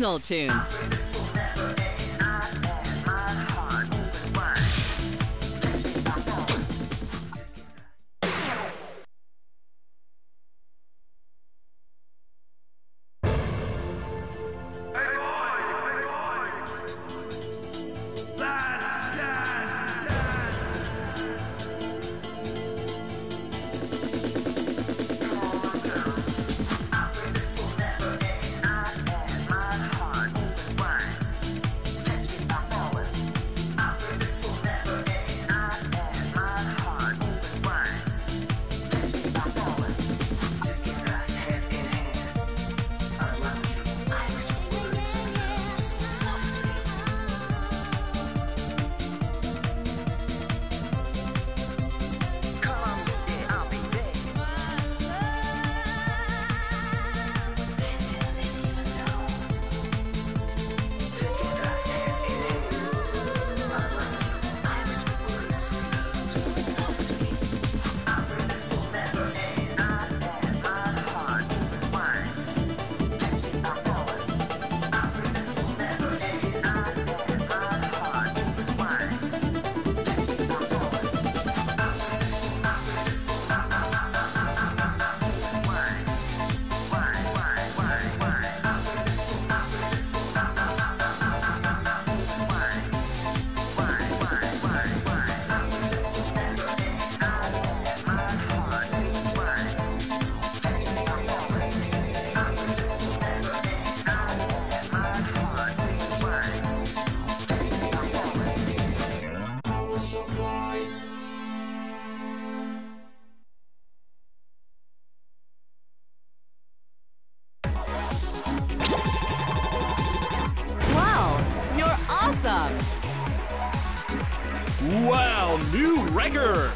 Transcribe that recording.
tunes. Wow, you're awesome! Wow, new record!